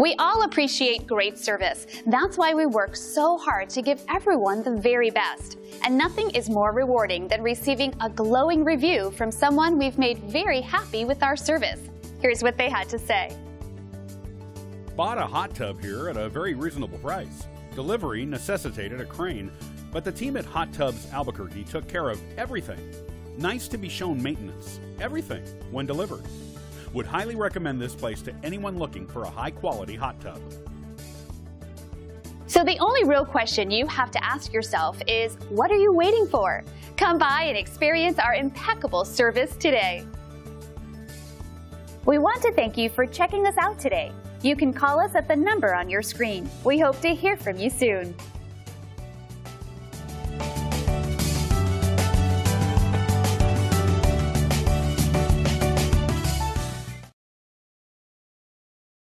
We all appreciate great service. That's why we work so hard to give everyone the very best. And nothing is more rewarding than receiving a glowing review from someone we've made very happy with our service. Here's what they had to say. Bought a hot tub here at a very reasonable price. Delivery necessitated a crane, but the team at Hot Tubs Albuquerque took care of everything. Nice to be shown maintenance, everything, when delivered. Would highly recommend this place to anyone looking for a high quality hot tub. So the only real question you have to ask yourself is, what are you waiting for? Come by and experience our impeccable service today. We want to thank you for checking us out today. You can call us at the number on your screen. We hope to hear from you soon.